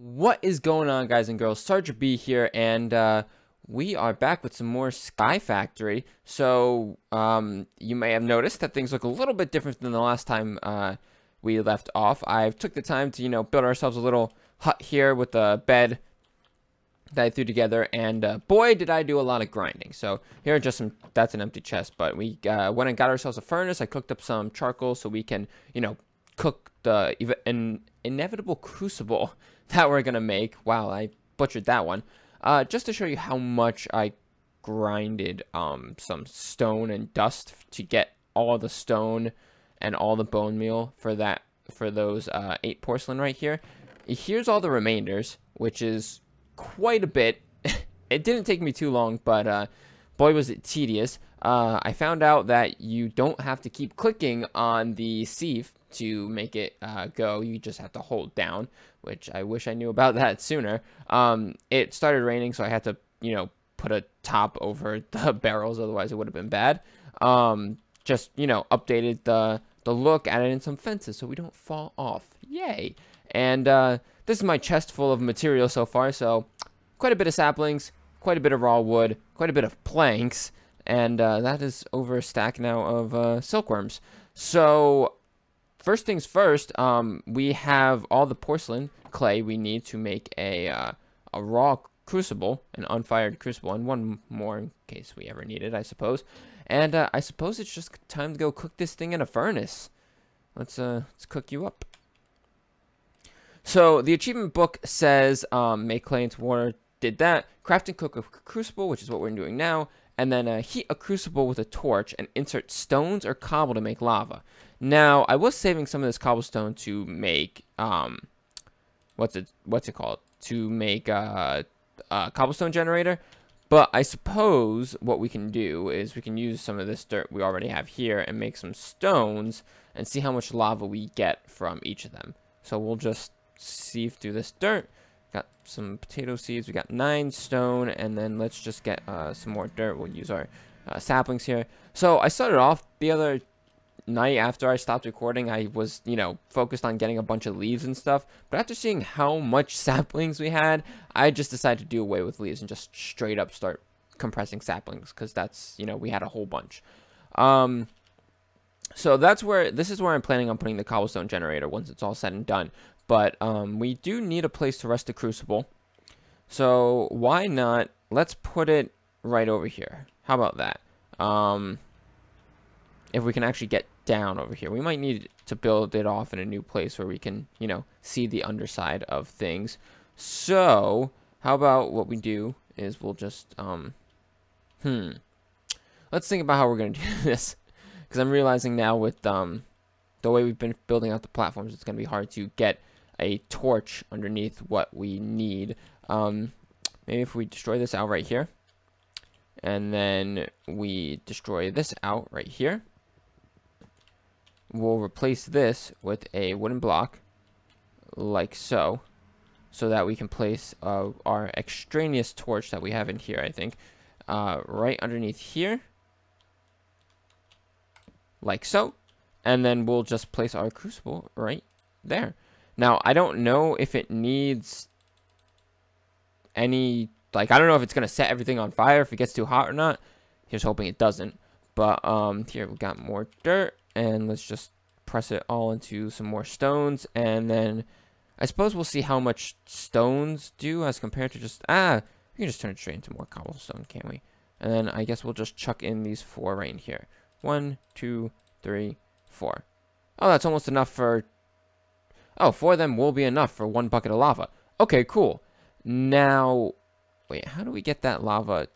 What is going on, guys and girls? Sergeant B here, and uh, we are back with some more Sky Factory. So, um, you may have noticed that things look a little bit different than the last time uh, we left off. I took the time to, you know, build ourselves a little hut here with a bed that I threw together, and uh, boy, did I do a lot of grinding. So, here are just some, that's an empty chest, but we uh, went and got ourselves a furnace. I cooked up some charcoal so we can, you know, cook the an inevitable crucible that we're gonna make. Wow, I butchered that one. Uh, just to show you how much I grinded um, some stone and dust to get all the stone and all the bone meal for that for those uh, eight porcelain right here. Here's all the remainders, which is quite a bit. it didn't take me too long, but uh, boy was it tedious. Uh, I found out that you don't have to keep clicking on the sieve to make it uh, go. You just have to hold down, which I wish I knew about that sooner. Um, it started raining, so I had to, you know, put a top over the barrels, otherwise it would have been bad. Um, just, you know, updated the, the look, added in some fences so we don't fall off. Yay! And uh, this is my chest full of material so far, so quite a bit of saplings, quite a bit of raw wood, quite a bit of planks, and uh, that is over a stack now of uh, silkworms. So first things first, um, we have all the porcelain clay we need to make a, uh, a raw crucible, an unfired crucible, and one more in case we ever need it, I suppose. And uh, I suppose it's just time to go cook this thing in a furnace. Let's uh, let's cook you up. So the achievement book says um, make clay into water. Did that. Craft and cook a crucible, which is what we're doing now. And then uh, heat a crucible with a torch and insert stones or cobble to make lava. Now, I was saving some of this cobblestone to make, um, what's it, what's it called? To make uh, a cobblestone generator. But I suppose what we can do is we can use some of this dirt we already have here and make some stones and see how much lava we get from each of them. So we'll just sieve through this dirt. Got some potato seeds. We got nine stone. And then let's just get uh, some more dirt. We'll use our uh, saplings here. So I started off the other night after I stopped recording, I was, you know, focused on getting a bunch of leaves and stuff. But after seeing how much saplings we had, I just decided to do away with leaves and just straight up start compressing saplings because that's, you know, we had a whole bunch. Um, so that's where, this is where I'm planning on putting the cobblestone generator once it's all said and done. But um, we do need a place to rest the crucible. So why not, let's put it right over here. How about that? Um, if we can actually get down over here. We might need to build it off in a new place where we can, you know, see the underside of things. So, how about what we do is we'll just, um, hmm. Let's think about how we're going to do this. Because I'm realizing now with, um, the way we've been building out the platforms, it's going to be hard to get a torch underneath what we need. Um, maybe if we destroy this out right here. And then we destroy this out right here we'll replace this with a wooden block like so so that we can place uh, our extraneous torch that we have in here I think uh, right underneath here like so and then we'll just place our crucible right there now I don't know if it needs any like I don't know if it's gonna set everything on fire if it gets too hot or not. Here's hoping it doesn't. But um here we got more dirt and let's just press it all into some more stones and then I suppose we'll see how much stones do as compared to just ah we can just turn it straight into more cobblestone can't we? And then I guess we'll just chuck in these four right here. One two three four. Oh that's almost enough for oh four of them will be enough for one bucket of lava okay cool now wait how do we get that lava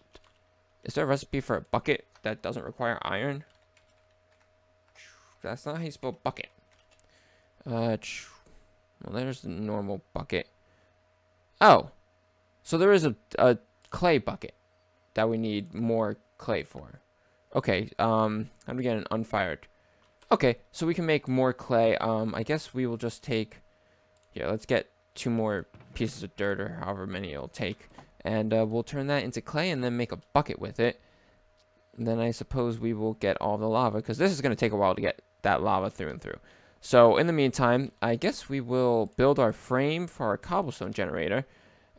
is there a recipe for a bucket that doesn't require iron that's not how you spell bucket. Uh, well, there's the normal bucket. Oh, so there is a, a clay bucket that we need more clay for. Okay, um, how do we get an unfired? Okay, so we can make more clay. Um, I guess we will just take, yeah, let's get two more pieces of dirt or however many it'll take. And uh, we'll turn that into clay and then make a bucket with it. And then I suppose we will get all the lava because this is going to take a while to get that lava through and through. So in the meantime, I guess we will build our frame for our cobblestone generator.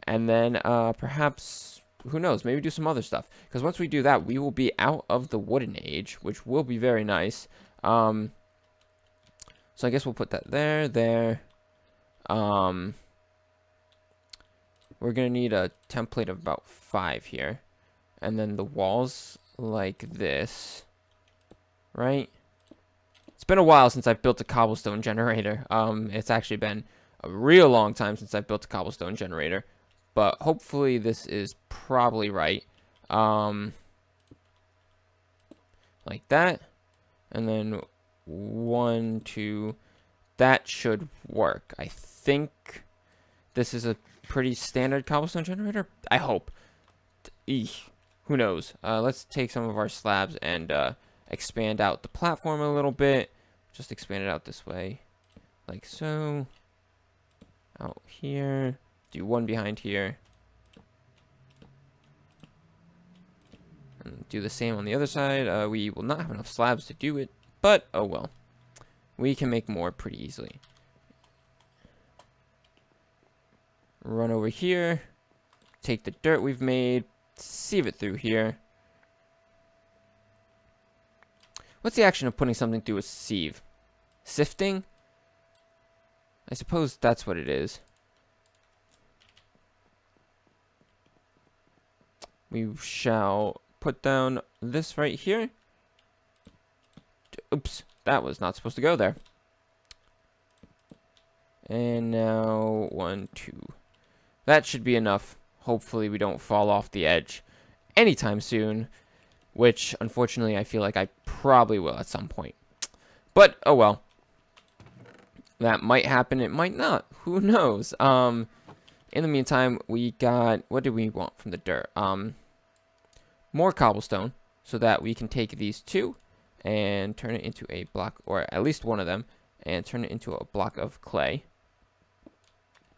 And then uh, perhaps, who knows, maybe do some other stuff. Because once we do that, we will be out of the wooden age, which will be very nice. Um, so I guess we'll put that there, there. Um, we're going to need a template of about five here. And then the walls like this. Right? It's been a while since I've built a cobblestone generator. Um, it's actually been a real long time since I've built a cobblestone generator. But hopefully this is probably right. Um, like that. And then one, two. That should work. I think this is a pretty standard cobblestone generator. I hope. Eesh. Who knows? Uh, let's take some of our slabs and uh, expand out the platform a little bit. Just expand it out this way. Like so. Out here. Do one behind here. And do the same on the other side. Uh, we will not have enough slabs to do it. But, oh well. We can make more pretty easily. Run over here. Take the dirt we've made. Sieve it through here. What's the action of putting something through a sieve? Sifting? I suppose that's what it is. We shall put down this right here. Oops, that was not supposed to go there. And now, one, two. That should be enough. Hopefully we don't fall off the edge anytime soon which unfortunately I feel like I probably will at some point. But, oh well. That might happen, it might not. Who knows? Um, in the meantime, we got, what do we want from the dirt? Um, more cobblestone, so that we can take these two and turn it into a block, or at least one of them, and turn it into a block of clay.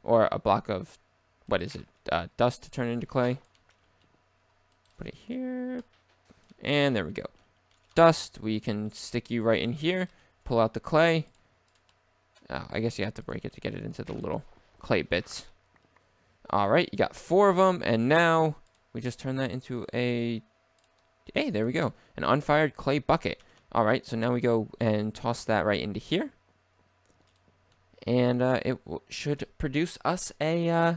Or a block of, what is it, uh, dust to turn into clay. Put it here, and there we go. Dust, we can stick you right in here. Pull out the clay. Oh, I guess you have to break it to get it into the little clay bits. Alright, you got four of them, and now we just turn that into a... Hey, there we go. An unfired clay bucket. Alright, so now we go and toss that right into here. And uh, it should produce us a, uh,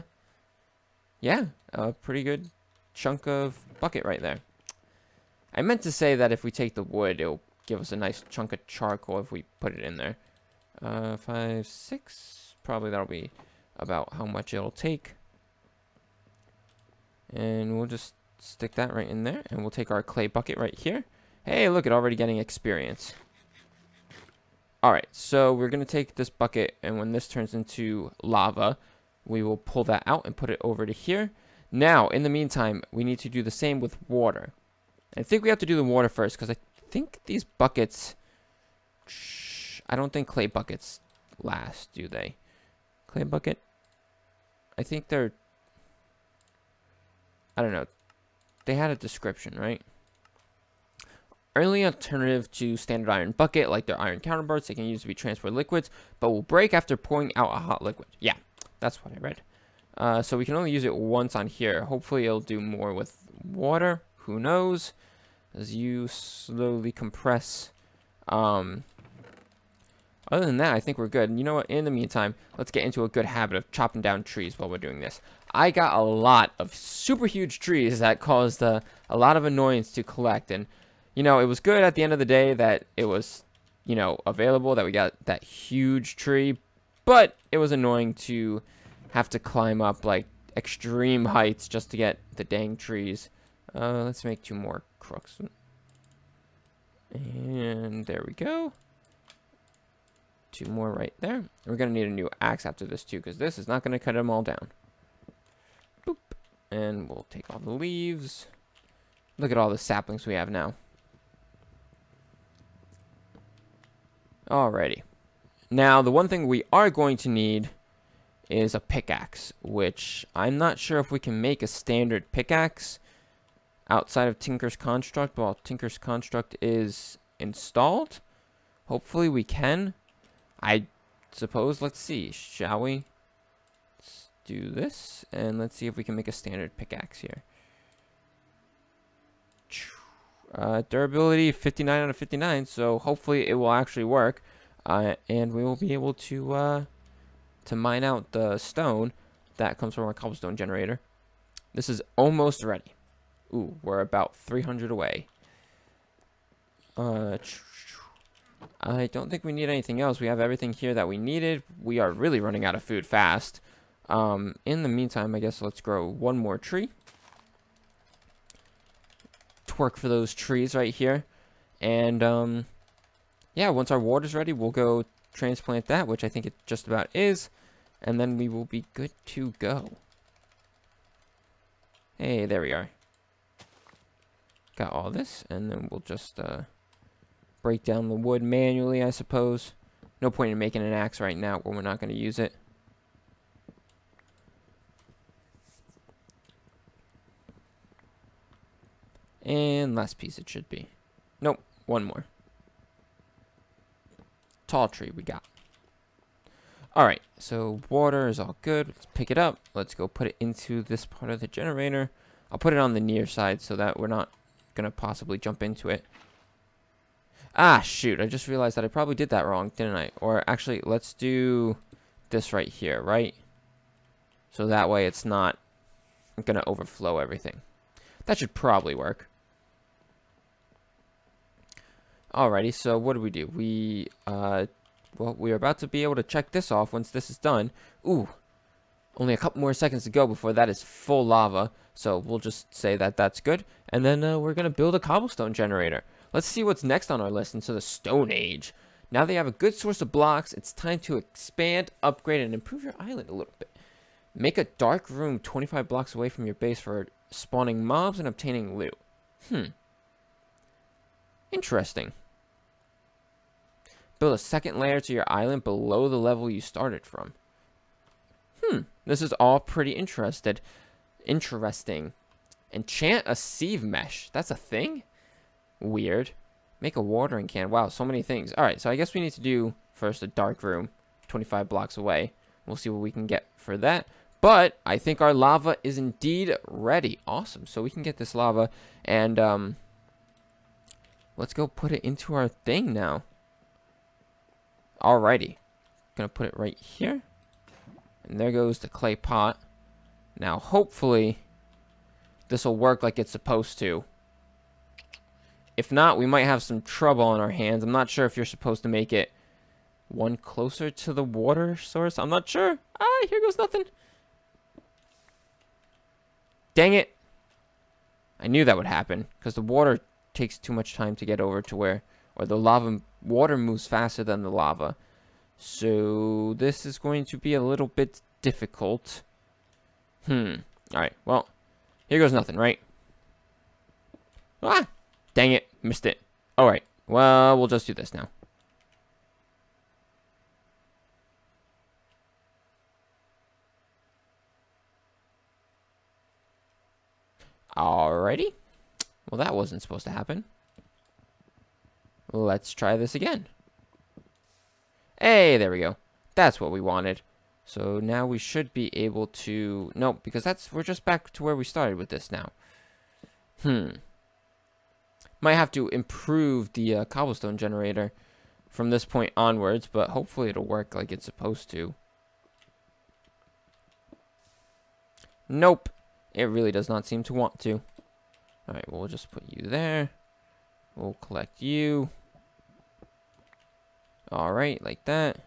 yeah, a pretty good chunk of bucket right there. I meant to say that if we take the wood, it'll give us a nice chunk of charcoal if we put it in there. Uh, five, six. Probably that'll be about how much it'll take. And we'll just stick that right in there. And we'll take our clay bucket right here. Hey, look, it already getting experience. Alright, so we're going to take this bucket, and when this turns into lava, we will pull that out and put it over to here. Now, in the meantime, we need to do the same with water. I think we have to do the water first because I think these buckets... I don't think clay buckets last, do they? Clay bucket? I think they're... I don't know. They had a description, right? Early alternative to standard iron bucket, like their iron counterparts, they can use to be transport liquids, but will break after pouring out a hot liquid. Yeah, that's what I read. Uh, so we can only use it once on here. Hopefully it'll do more with water. Who knows? As you slowly compress. Um, other than that, I think we're good. And you know what? In the meantime, let's get into a good habit of chopping down trees while we're doing this. I got a lot of super huge trees that caused uh, a lot of annoyance to collect. And, you know, it was good at the end of the day that it was, you know, available, that we got that huge tree. But it was annoying to have to climb up, like, extreme heights just to get the dang trees. Uh, let's make two more crooks. And there we go. Two more right there. We're going to need a new axe after this too, because this is not going to cut them all down. Boop. And we'll take all the leaves. Look at all the saplings we have now. Alrighty. Now, the one thing we are going to need is a pickaxe, which I'm not sure if we can make a standard pickaxe outside of Tinker's Construct while Tinker's Construct is installed. Hopefully we can. I suppose, let's see, shall we? Do this, and let's see if we can make a standard pickaxe here. Uh, durability 59 out of 59, so hopefully it will actually work. Uh, and we will be able to uh, to mine out the stone that comes from our cobblestone generator. This is almost ready. Ooh, we're about 300 away. Uh, I don't think we need anything else. We have everything here that we needed. We are really running out of food fast. Um, in the meantime, I guess let's grow one more tree. Twerk for those trees right here. And, um, yeah, once our water's ready, we'll go transplant that, which I think it just about is. And then we will be good to go. Hey, there we are. Got all this, and then we'll just, uh break down the wood manually, I suppose. No point in making an axe right now when we're not going to use it. And last piece it should be. Nope, one more. Tall tree we got. Alright, so water is all good. Let's pick it up. Let's go put it into this part of the generator. I'll put it on the near side so that we're not going to possibly jump into it. Ah, shoot. I just realized that I probably did that wrong, didn't I? Or actually, let's do this right here, right? So that way it's not going to overflow everything. That should probably work. Alrighty, so what do we do? We, uh, well, we're about to be able to check this off once this is done. Ooh, only a couple more seconds to go before that is full lava. So we'll just say that that's good. And then uh, we're going to build a cobblestone generator. Let's see what's next on our list into the Stone Age. Now that they have a good source of blocks, it's time to expand, upgrade, and improve your island a little bit. Make a dark room 25 blocks away from your base for spawning mobs and obtaining loot. Hmm. Interesting. Build a second layer to your island below the level you started from. Hmm. This is all pretty interested. Interesting. Enchant a sieve mesh. That's a thing? Weird. Make a watering can. Wow, so many things. Alright, so I guess we need to do first a dark room 25 blocks away. We'll see what we can get for that. But I think our lava is indeed ready. Awesome. So we can get this lava and um, let's go put it into our thing now. Alrighty. Gonna put it right here. And there goes the clay pot. Now hopefully this will work like it's supposed to. If not, we might have some trouble on our hands. I'm not sure if you're supposed to make it one closer to the water source. I'm not sure. Ah, here goes nothing. Dang it. I knew that would happen because the water takes too much time to get over to where, or the lava, water moves faster than the lava. So this is going to be a little bit difficult. Hmm. Alright, well, here goes nothing, right? Ah! Dang it, missed it. Alright, well, we'll just do this now. Alrighty. Well, that wasn't supposed to happen. Let's try this again. Hey, there we go. That's what we wanted. So now we should be able to... Nope, because that's we're just back to where we started with this now. Hmm. Might have to improve the uh, cobblestone generator from this point onwards, but hopefully it'll work like it's supposed to. Nope. It really does not seem to want to. Alright, well, just put you there. We'll collect you. Alright, like that.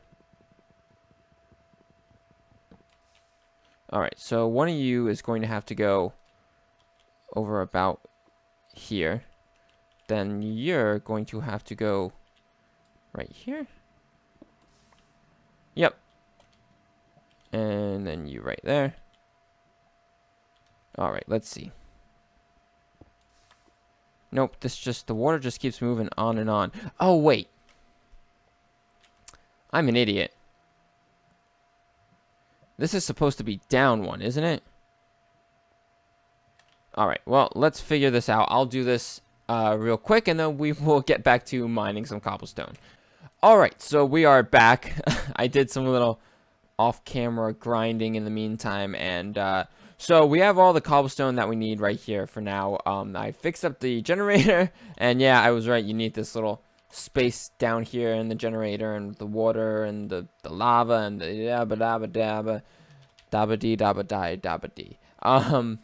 Alright, so one of you is going to have to go over about here then you're going to have to go right here. Yep. And then you right there. Alright, let's see. Nope, this just, the water just keeps moving on and on. Oh, wait. I'm an idiot. This is supposed to be down one, isn't it? Alright, well, let's figure this out. I'll do this uh, real quick, and then we will get back to mining some cobblestone. Alright, so we are back. I did some little off-camera grinding in the meantime, and uh, so we have all the cobblestone that we need right here for now. Um, I fixed up the generator, and yeah, I was right, you need this little space down here in the generator, and the water, and the, the lava, and the dabba dabba dabba, dabba dee dabba die dabba dee. Um,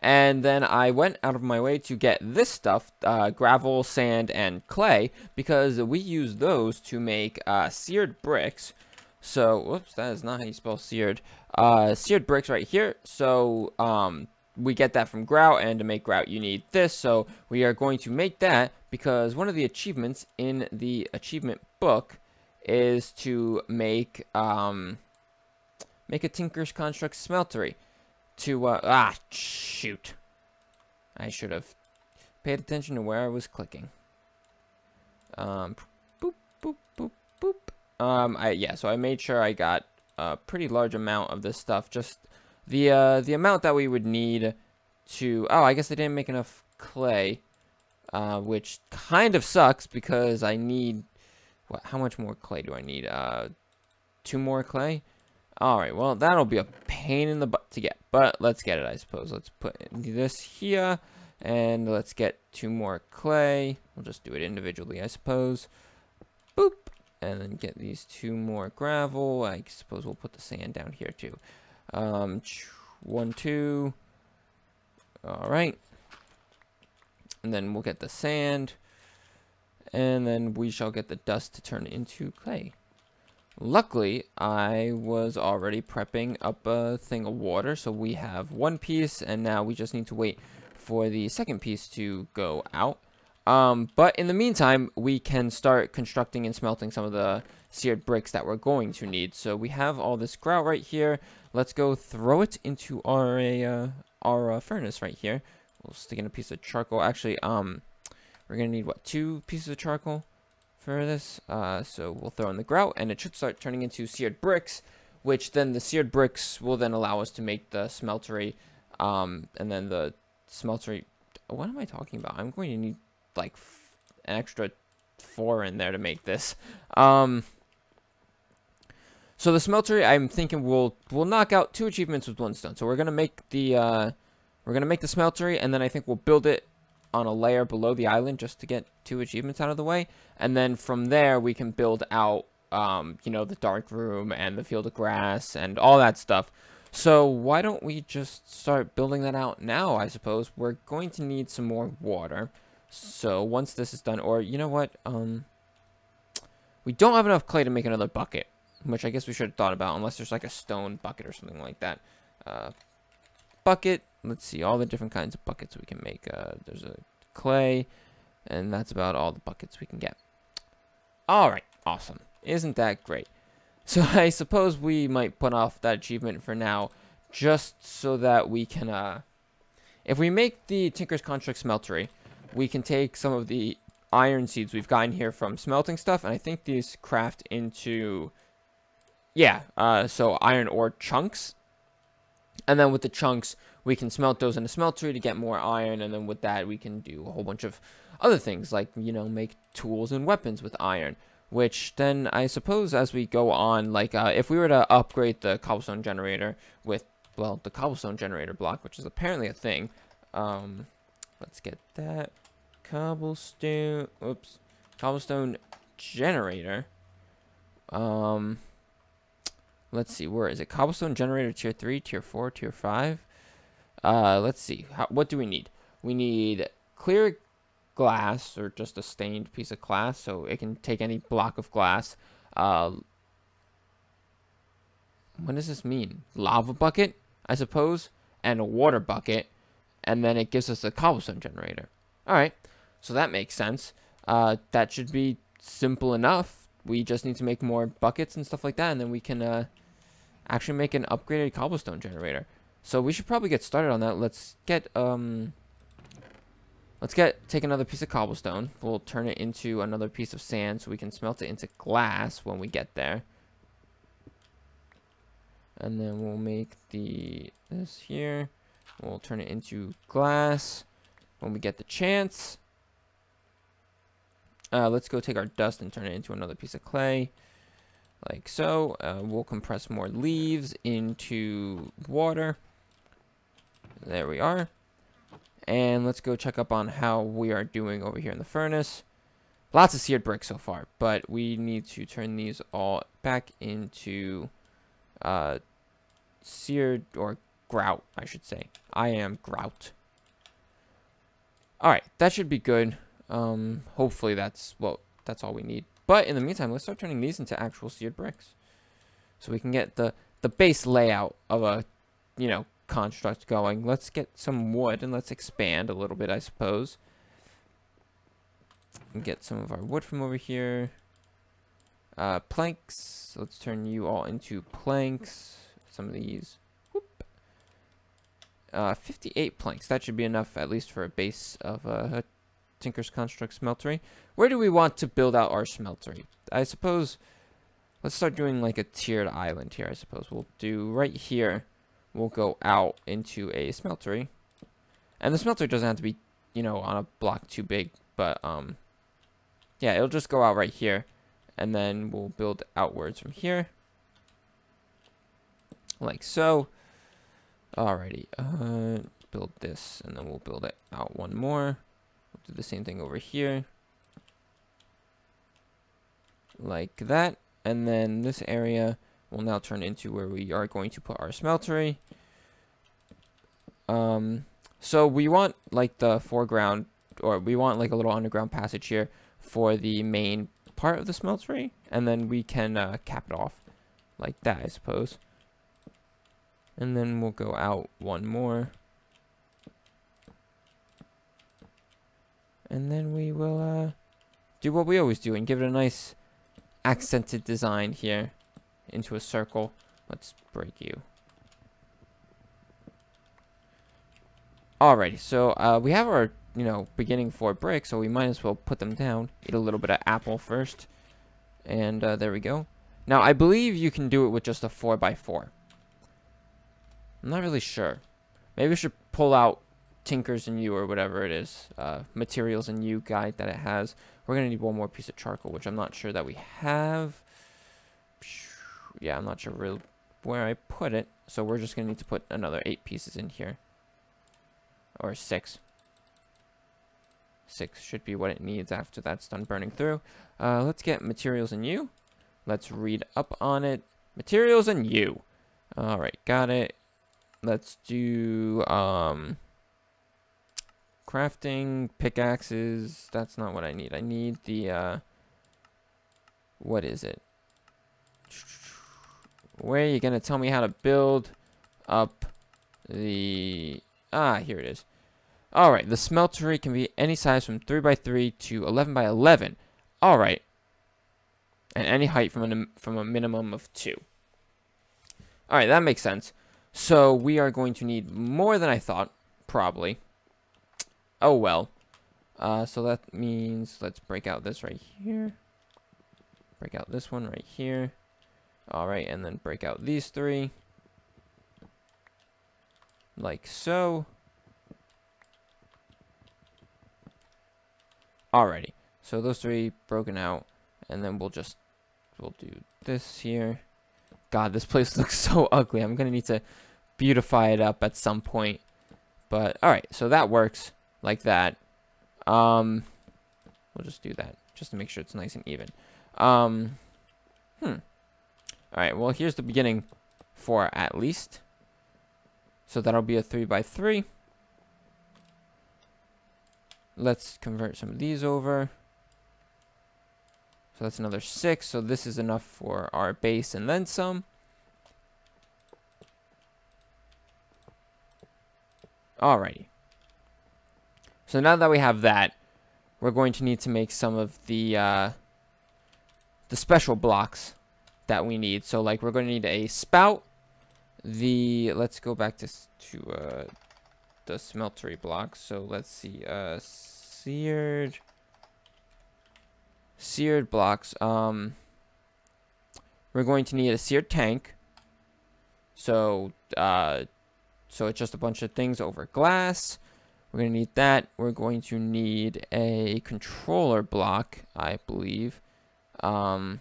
and then I went out of my way to get this stuff, uh, gravel, sand, and clay, because we use those to make uh, seared bricks. So, whoops, that is not how you spell seared. Uh, seared bricks right here. So, um, we get that from grout, and to make grout you need this. So, we are going to make that, because one of the achievements in the achievement book is to make, um, make a Tinker's Construct smeltery to, uh, ah, shoot. I should have paid attention to where I was clicking. Um, boop, boop, boop, boop. Um, I, yeah, so I made sure I got a pretty large amount of this stuff. Just the, uh, the amount that we would need to, oh, I guess I didn't make enough clay, uh, which kind of sucks because I need, what, how much more clay do I need? Uh, two more clay? Alright, well, that'll be a pain in the butt to get. But let's get it, I suppose. Let's put this here. And let's get two more clay. We'll just do it individually, I suppose. Boop. And then get these two more gravel. I suppose we'll put the sand down here, too. Um, one, two. Alright. And then we'll get the sand. And then we shall get the dust to turn into clay. Luckily, I was already prepping up a thing of water, so we have one piece, and now we just need to wait for the second piece to go out. Um, but in the meantime, we can start constructing and smelting some of the seared bricks that we're going to need. So we have all this grout right here. Let's go throw it into our uh, our uh, furnace right here. We'll stick in a piece of charcoal. Actually, um, we're gonna need what two pieces of charcoal? for this. Uh, so we'll throw in the grout, and it should start turning into seared bricks, which then the seared bricks will then allow us to make the smeltery, um, and then the smeltery. What am I talking about? I'm going to need like an extra four in there to make this. Um, so the smeltery, I'm thinking we'll we'll knock out two achievements with one stone. So we're gonna make the uh, we're gonna make the smeltery, and then I think we'll build it on a layer below the island just to get two achievements out of the way. And then from there, we can build out, um, you know, the dark room and the field of grass and all that stuff. So why don't we just start building that out now, I suppose. We're going to need some more water. So once this is done, or you know what, um, we don't have enough clay to make another bucket, which I guess we should have thought about, unless there's like a stone bucket or something like that. Uh, bucket, let's see, all the different kinds of buckets we can make. Uh, there's a clay, and that's about all the buckets we can get. Alright, awesome. Isn't that great? So I suppose we might put off that achievement for now, just so that we can, uh, if we make the Tinker's Construct Smeltery, we can take some of the iron seeds we've gotten here from smelting stuff, and I think these craft into, yeah, uh, so iron ore chunks, and then with the chunks, we can smelt those in a smeltery to get more iron. And then with that, we can do a whole bunch of other things like, you know, make tools and weapons with iron. Which then I suppose as we go on, like uh, if we were to upgrade the cobblestone generator with, well, the cobblestone generator block, which is apparently a thing. Um, let's get that cobblestone, oops, cobblestone generator. Um, Let's see, where is it? Cobblestone generator tier 3, tier 4, tier 5. Uh, let's see. How, what do we need? We need clear glass, or just a stained piece of glass, so it can take any block of glass. Uh, what does this mean? Lava bucket, I suppose, and a water bucket, and then it gives us a cobblestone generator. Alright, so that makes sense. Uh, that should be simple enough. We just need to make more buckets and stuff like that, and then we can uh, actually make an upgraded cobblestone generator. So we should probably get started on that. Let's get, um, let's get, take another piece of cobblestone. We'll turn it into another piece of sand so we can smelt it into glass when we get there. And then we'll make the, this here. We'll turn it into glass when we get the chance. Uh, let's go take our dust and turn it into another piece of clay. Like so. Uh, we'll compress more leaves into water. There we are. And let's go check up on how we are doing over here in the furnace. Lots of seared brick so far, but we need to turn these all back into uh, seared or grout, I should say. I am grout. Alright, that should be good. Um, hopefully that's, well, that's all we need. But in the meantime, let's start turning these into actual seared bricks. So we can get the, the base layout of a, you know, construct going. Let's get some wood and let's expand a little bit, I suppose. And get some of our wood from over here. Uh, planks. Let's turn you all into planks. Some of these. Whoop. Uh, 58 planks. That should be enough, at least for a base of a Tinker's Construct smeltery. Where do we want to build out our smeltery? I suppose... Let's start doing like a tiered island here, I suppose. We'll do right here. We'll go out into a smeltery. And the smelter doesn't have to be, you know, on a block too big. But, um... Yeah, it'll just go out right here. And then we'll build outwards from here. Like so. Alrighty. Uh, build this. And then we'll build it out one more. Do the same thing over here. Like that. And then this area will now turn into where we are going to put our smeltery. Um, so we want like the foreground, or we want like a little underground passage here for the main part of the smeltery. And then we can uh, cap it off like that, I suppose. And then we'll go out one more. And then we will uh, do what we always do and give it a nice accented design here into a circle. Let's break you. Alrighty, so uh, we have our, you know, beginning four bricks, so we might as well put them down. Eat a little bit of apple first. And uh, there we go. Now, I believe you can do it with just a 4x4. I'm not really sure. Maybe we should pull out Tinkers and You or whatever it is, uh, Materials and You guide that it has. We're going to need one more piece of charcoal, which I'm not sure that we have. Yeah, I'm not sure where I put it. So we're just going to need to put another eight pieces in here. Or six. Six should be what it needs after that's done burning through. Uh, let's get Materials and You. Let's read up on it. Materials and You. Alright, got it. Let's do... um crafting pickaxes that's not what I need. I need the uh what is it? Where are you gonna tell me how to build up the ah here it is. Alright the smeltery can be any size from 3 by 3 to 11 by 11 alright. And any height from from a minimum of 2 alright that makes sense. So we are going to need more than I thought probably Oh, well. Uh, so that means let's break out this right here. Break out this one right here. Alright, and then break out these three. Like so. Alrighty. So those three broken out. And then we'll just, we'll do this here. God, this place looks so ugly. I'm going to need to beautify it up at some point. But, alright, so that works like that. Um, we'll just do that just to make sure it's nice and even. Um, hmm. All right, well, here's the beginning for at least. So that'll be a 3 by 3 Let's convert some of these over. So that's another 6. So this is enough for our base and then some. Alrighty. So now that we have that, we're going to need to make some of the uh, the special blocks that we need. So like we're going to need a spout. The let's go back to to uh, the smeltery blocks. So let's see, uh, seared seared blocks. Um, we're going to need a seared tank. So uh, so it's just a bunch of things over glass. We're going to need that. We're going to need a controller block, I believe. Um,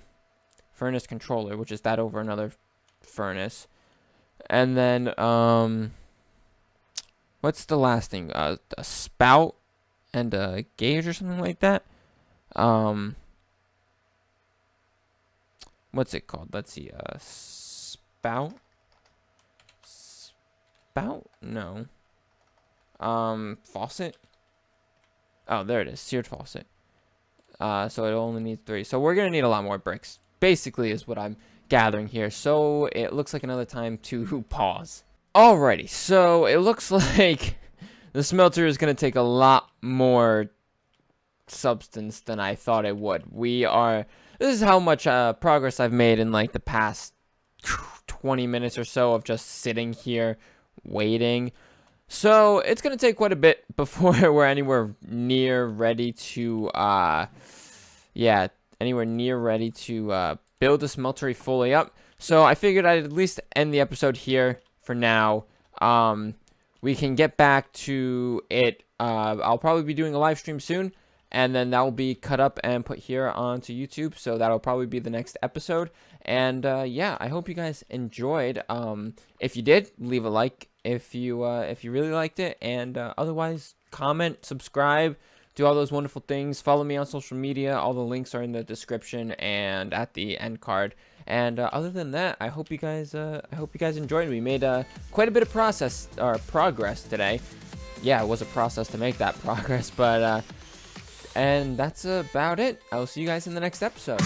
furnace controller, which is that over another furnace. And then, um, what's the last thing? Uh, a spout and a gauge or something like that. Um, what's it called? Let's see. Uh, spout. Spout? No. Um, faucet. Oh, there it is. Seared faucet. Uh, so it only needs three. So we're gonna need a lot more bricks. Basically, is what I'm gathering here. So it looks like another time to pause. Alrighty. So it looks like the smelter is gonna take a lot more substance than I thought it would. We are. This is how much uh, progress I've made in like the past 20 minutes or so of just sitting here waiting. So it's going to take quite a bit before we're anywhere near ready to, uh, yeah, anywhere near ready to uh, build the smeltery fully up. So I figured I'd at least end the episode here for now. Um, we can get back to it. Uh, I'll probably be doing a live stream soon and then that will be cut up and put here onto YouTube. So that'll probably be the next episode. And uh, yeah, I hope you guys enjoyed. Um, if you did, leave a like if you uh, if you really liked it, and uh, otherwise, comment, subscribe, do all those wonderful things. Follow me on social media. All the links are in the description and at the end card. And uh, other than that, I hope you guys uh, I hope you guys enjoyed. We made uh, quite a bit of process or progress today. Yeah, it was a process to make that progress, but and that's about it. I will see you guys in the next episode.